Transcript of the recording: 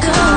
go.